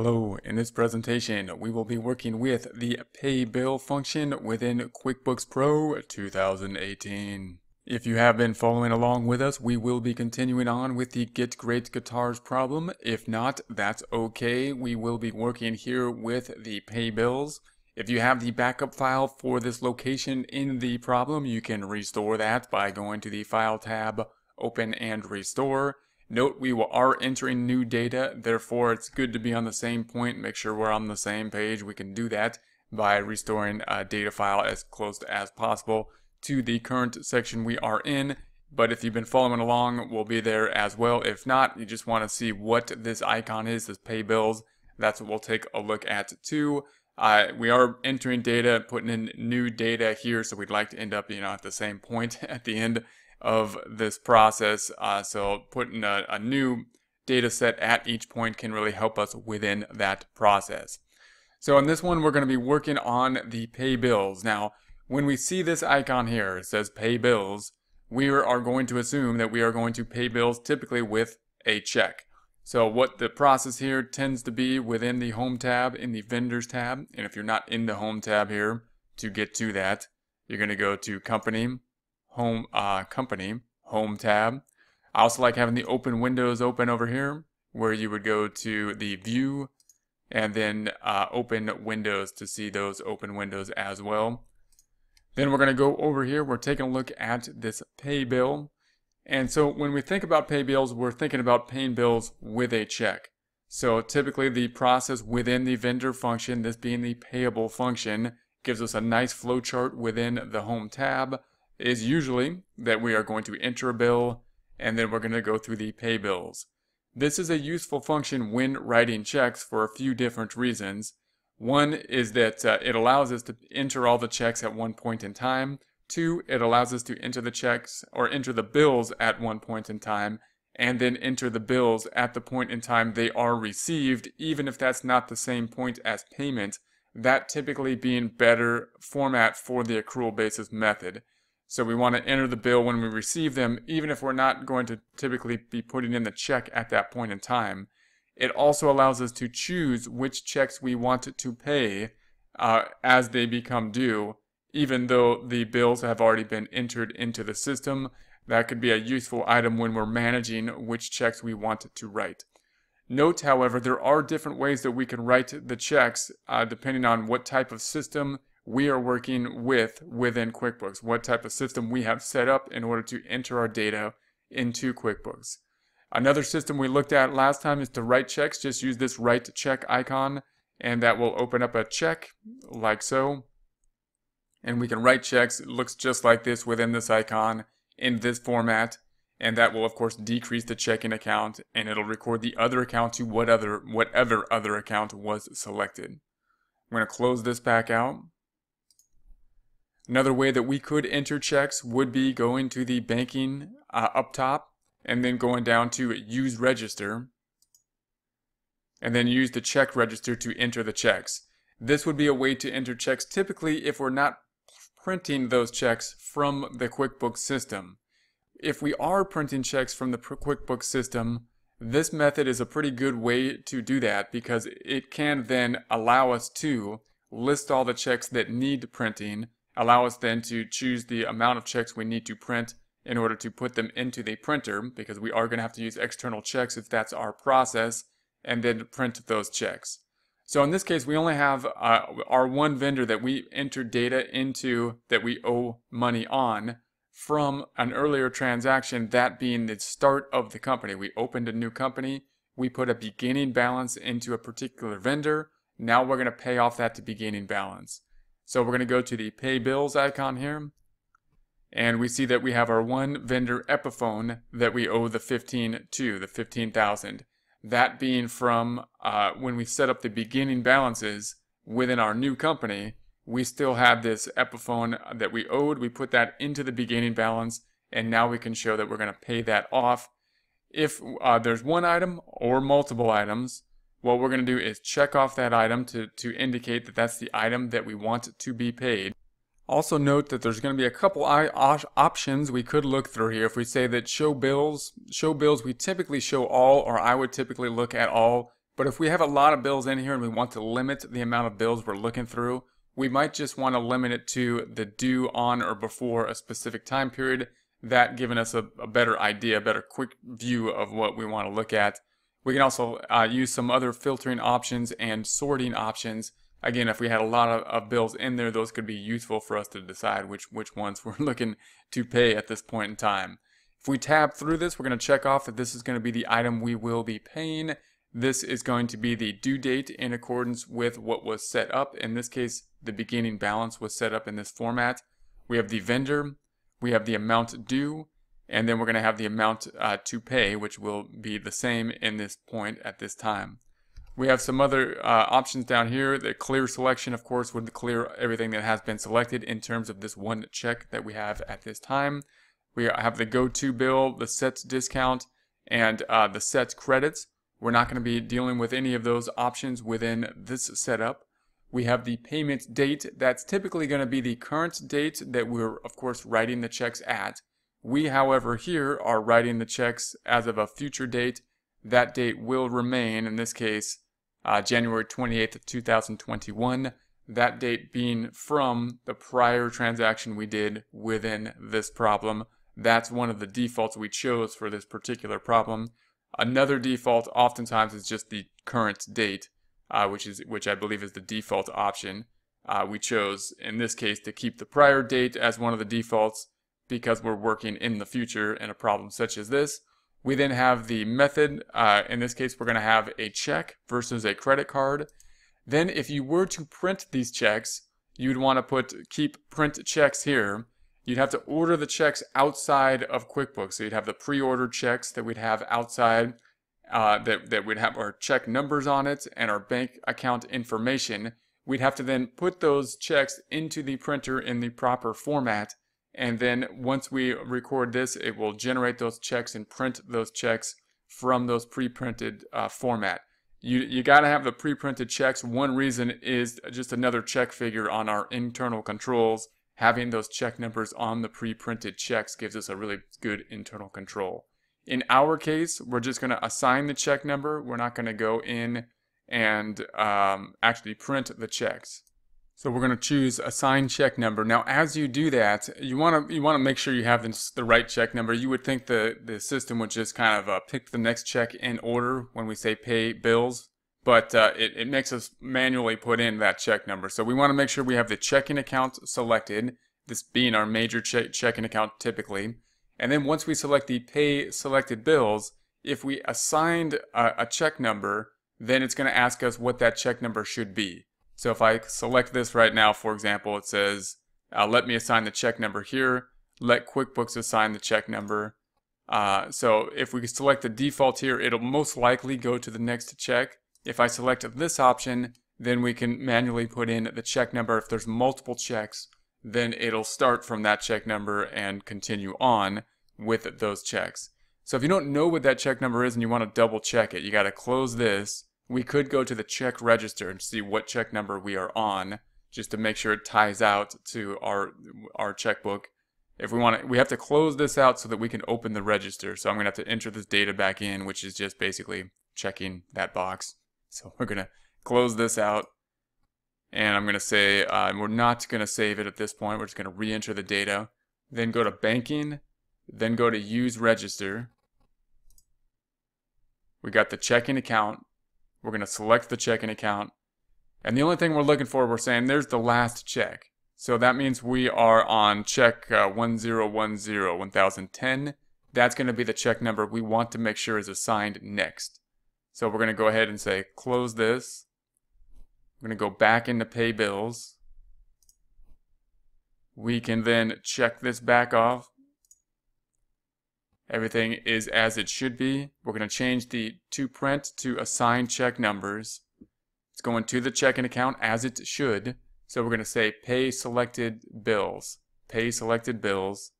Hello, in this presentation we will be working with the Pay Bill function within QuickBooks Pro 2018. If you have been following along with us, we will be continuing on with the Get Great Guitars problem. If not, that's okay. We will be working here with the Pay Bills. If you have the backup file for this location in the problem, you can restore that by going to the File tab, Open and Restore. Note we are entering new data, therefore it's good to be on the same point, make sure we're on the same page. We can do that by restoring a data file as close as possible to the current section we are in. But if you've been following along, we'll be there as well. If not, you just want to see what this icon is, this pay bills, that's what we'll take a look at too. Uh, we are entering data, putting in new data here, so we'd like to end up, you know, at the same point at the end of this process. Uh, so putting a, a new data set at each point can really help us within that process. So in this one, we're going to be working on the pay bills. Now, when we see this icon here, it says pay bills, we are going to assume that we are going to pay bills typically with a check. So what the process here tends to be within the home tab in the vendors tab, and if you're not in the home tab here to get to that, you're going to go to company, home uh, company home tab. I also like having the open windows open over here where you would go to the view and then uh, open windows to see those open windows as well. Then we're going to go over here. We're taking a look at this pay bill. And so when we think about pay bills, we're thinking about paying bills with a check. So typically the process within the vendor function, this being the payable function, gives us a nice flowchart within the home tab is usually that we are going to enter a bill and then we're going to go through the pay bills. This is a useful function when writing checks for a few different reasons. One is that uh, it allows us to enter all the checks at one point in time. Two, it allows us to enter the checks or enter the bills at one point in time and then enter the bills at the point in time they are received, even if that's not the same point as payment, that typically being better format for the accrual basis method. So we want to enter the bill when we receive them, even if we're not going to typically be putting in the check at that point in time. It also allows us to choose which checks we want to pay uh, as they become due, even though the bills have already been entered into the system. That could be a useful item when we're managing which checks we want to write. Note, however, there are different ways that we can write the checks uh, depending on what type of system we are working with within QuickBooks, what type of system we have set up in order to enter our data into QuickBooks. Another system we looked at last time is to write checks. Just use this write check icon and that will open up a check like so. And we can write checks. It looks just like this within this icon in this format. And that will of course decrease the checking account and it'll record the other account to what other, whatever other account was selected. I'm going to close this back out. Another way that we could enter checks would be going to the banking uh, up top and then going down to use register and then use the check register to enter the checks. This would be a way to enter checks typically if we're not printing those checks from the QuickBooks system. If we are printing checks from the QuickBooks system, this method is a pretty good way to do that because it can then allow us to list all the checks that need printing allow us then to choose the amount of checks we need to print in order to put them into the printer because we are going to have to use external checks if that's our process and then print those checks. So in this case, we only have uh, our one vendor that we entered data into that we owe money on from an earlier transaction, that being the start of the company. We opened a new company, we put a beginning balance into a particular vendor. Now we're going to pay off that to beginning balance. So we're going to go to the pay bills icon here. And we see that we have our one vendor Epiphone that we owe the 15 to, the 15,000. That being from uh, when we set up the beginning balances within our new company, we still have this Epiphone that we owed. We put that into the beginning balance, and now we can show that we're going to pay that off. If uh, there's one item or multiple items, what we're going to do is check off that item to, to indicate that that's the item that we want to be paid. Also note that there's going to be a couple options we could look through here. If we say that show bills, show bills, we typically show all, or I would typically look at all But if we have a lot of bills in here and we want to limit the amount of bills we're looking through, we might just want to limit it to the due on or before a specific time period, that giving us a, a better idea, a better quick view of what we want to look at. We can also uh, use some other filtering options and sorting options. Again, if we had a lot of, of bills in there, those could be useful for us to decide which, which ones we're looking to pay at this point in time. If we tab through this, we're going to check off that this is going to be the item we will be paying. This is going to be the due date in accordance with what was set up. In this case, the beginning balance was set up in this format. We have the vendor, we have the amount due, and then we're going to have the amount uh, to pay, which will be the same in this point at this time. We have some other uh, options down here. The clear selection, of course, would clear everything that has been selected in terms of this one check that we have at this time. We have the go-to bill, the set discount, and uh, the set credits. We're not going to be dealing with any of those options within this setup. We have the payment date. That's typically going to be the current date that we're, of course, writing the checks at. We, however, here are writing the checks as of a future date. That date will remain, in this case, uh, January 28th of 2021. That date being from the prior transaction we did within this problem. That's one of the defaults we chose for this particular problem. Another default oftentimes is just the current date, uh, which is which I believe is the default option. Uh, we chose in this case to keep the prior date as one of the defaults because we're working in the future in a problem such as this. We then have the method. Uh, in this case, we're going to have a check versus a credit card. Then if you were to print these checks, you'd want to put keep print checks here you'd have to order the checks outside of QuickBooks. So you'd have the pre-ordered checks that we'd have outside uh, that, that would have our check numbers on it and our bank account information. We'd have to then put those checks into the printer in the proper format. And then once we record this, it will generate those checks and print those checks from those pre-printed uh, format. You, you got to have the pre-printed checks. One reason is just another check figure on our internal controls having those check numbers on the pre-printed checks gives us a really good internal control. In our case, we're just going to assign the check number. We're not going to go in and um, actually print the checks. So we're going to choose assign check number. Now, as you do that, you want to you want to make sure you have the, the right check number. You would think the the system would just kind of uh, pick the next check in order when we say pay bills but uh, it, it makes us manually put in that check number. So we want to make sure we have the checking account selected, this being our major che checking account typically. And then once we select the pay selected bills, if we assigned a, a check number, then it's going to ask us what that check number should be. So if I select this right now, for example, it says, uh, let me assign the check number here. Let QuickBooks assign the check number. Uh, so if we select the default here, it'll most likely go to the next check. If I select this option, then we can manually put in the check number. If there's multiple checks, then it'll start from that check number and continue on with those checks. So if you don't know what that check number is and you want to double check it, you got to close this. We could go to the check register and see what check number we are on just to make sure it ties out to our our checkbook. If we want to, we have to close this out so that we can open the register. So I'm going to have to enter this data back in, which is just basically checking that box. So we're going to close this out. And I'm going to say uh, we're not going to save it at this point. We're just going to re-enter the data. Then go to banking. Then go to use register. We got the checking account. We're going to select the checking account. And the only thing we're looking for, we're saying there's the last check. So that means we are on check uh, 1010, 1010. That's going to be the check number we want to make sure is assigned next. So we're going to go ahead and say close this. We're going to go back into pay bills. We can then check this back off. Everything is as it should be. We're going to change the to print to assign check numbers. It's going to the checking account as it should. So we're going to say pay selected bills. Pay selected bills.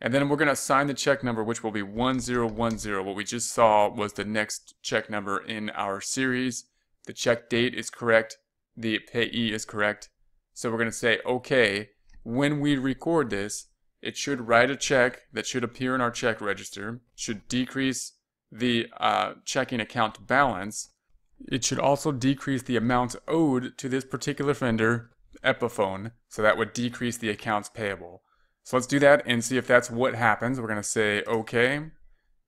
And then we're going to assign the check number, which will be 1010. What we just saw was the next check number in our series. The check date is correct. The payee is correct. So we're going to say, okay, when we record this, it should write a check that should appear in our check register, should decrease the uh, checking account balance. It should also decrease the amounts owed to this particular vendor, Epiphone, so that would decrease the accounts payable. So let's do that and see if that's what happens. We're going to say OK, and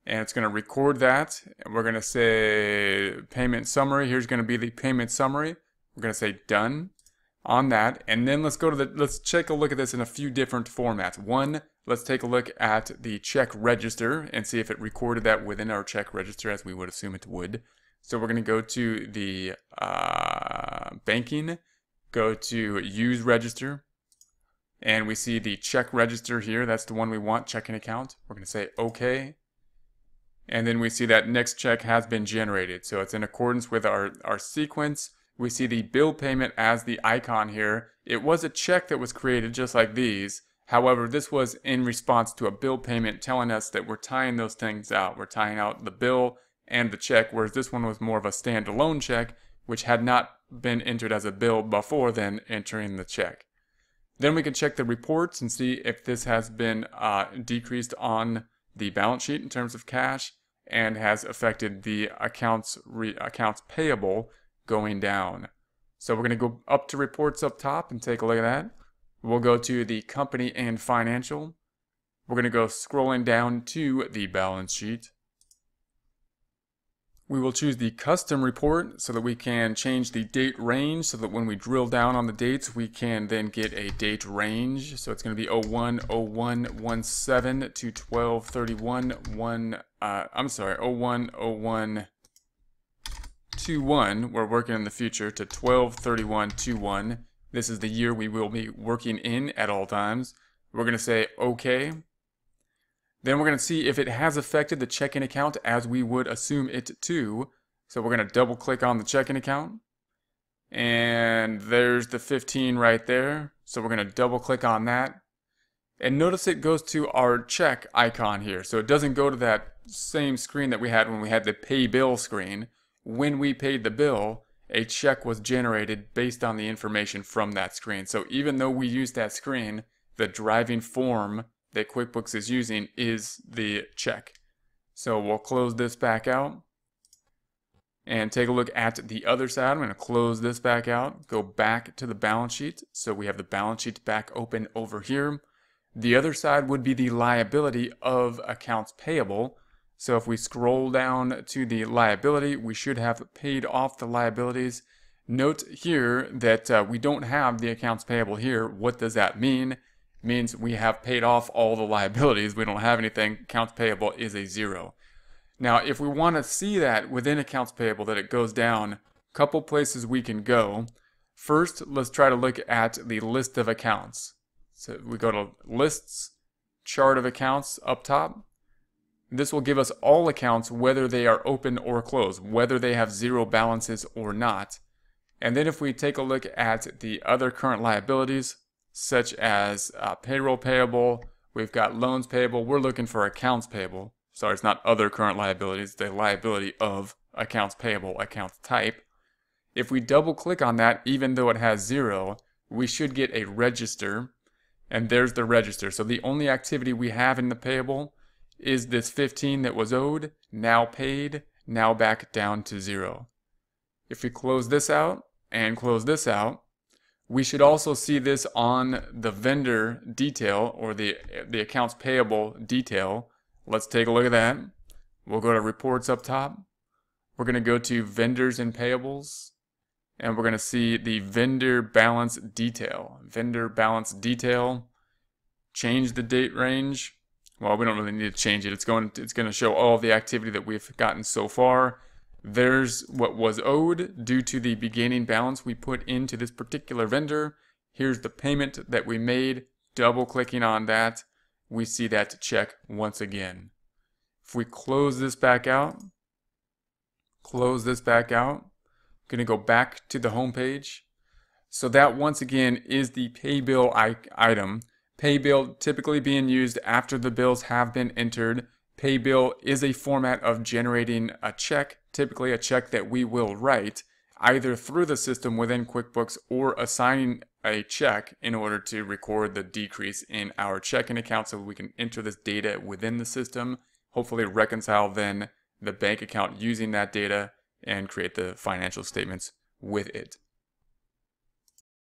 it's going to record that. And we're going to say payment summary. Here's going to be the payment summary. We're going to say done on that. And then let's go to the, let's take a look at this in a few different formats. One, let's take a look at the check register and see if it recorded that within our check register as we would assume it would. So we're going to go to the uh, banking, go to use register, and we see the check register here. That's the one we want, checking account. We're going to say OK. And then we see that next check has been generated. So it's in accordance with our, our sequence. We see the bill payment as the icon here. It was a check that was created just like these. However, this was in response to a bill payment telling us that we're tying those things out. We're tying out the bill and the check, whereas this one was more of a standalone check, which had not been entered as a bill before then entering the check. Then we can check the reports and see if this has been uh, decreased on the balance sheet in terms of cash and has affected the accounts accounts payable going down. So we're going to go up to reports up top and take a look at that. We'll go to the company and financial. We're going to go scrolling down to the balance sheet. We will choose the custom report so that we can change the date range so that when we drill down on the dates, we can then get a date range. So it's going to be 01, 01, 17 to 12, 31, 1, uh, I'm sorry, 01, 01, 21. We're working in the future to 12, 31, 21. This is the year we will be working in at all times. We're going to say OK. Then we're going to see if it has affected the checking account as we would assume it to. So we're going to double click on the checking account. And there's the 15 right there. So we're going to double click on that. And notice it goes to our check icon here. So it doesn't go to that same screen that we had when we had the pay bill screen. When we paid the bill, a check was generated based on the information from that screen. So even though we used that screen, the driving form that QuickBooks is using is the check. So we'll close this back out and take a look at the other side. I'm going to close this back out, go back to the balance sheet. So we have the balance sheet back open over here. The other side would be the liability of accounts payable. So if we scroll down to the liability, we should have paid off the liabilities. Note here that uh, we don't have the accounts payable here. What does that mean? means we have paid off all the liabilities. We don't have anything. Accounts payable is a zero. Now, if we want to see that within accounts payable that it goes down, a couple places we can go. First, let's try to look at the list of accounts. So we go to lists, chart of accounts up top. This will give us all accounts whether they are open or closed, whether they have zero balances or not. And then if we take a look at the other current liabilities, such as uh, payroll payable, we've got loans payable, we're looking for accounts payable. Sorry, it's not other current liabilities, the liability of accounts payable, accounts type. If we double click on that, even though it has zero, we should get a register, and there's the register. So the only activity we have in the payable is this 15 that was owed, now paid, now back down to zero. If we close this out and close this out, we should also see this on the vendor detail or the, the accounts payable detail. Let's take a look at that. We'll go to reports up top. We're going to go to vendors and payables and we're going to see the vendor balance detail. Vendor balance detail. Change the date range. Well, we don't really need to change it. It's going to, it's going to show all the activity that we've gotten so far. There's what was owed due to the beginning balance we put into this particular vendor. Here's the payment that we made. Double clicking on that, we see that check once again. If we close this back out, close this back out, I'm gonna go back to the home page. So that once again is the pay bill item. Pay bill typically being used after the bills have been entered Pay bill is a format of generating a check, typically a check that we will write either through the system within QuickBooks or assigning a check in order to record the decrease in our checking account so we can enter this data within the system, hopefully reconcile then the bank account using that data and create the financial statements with it.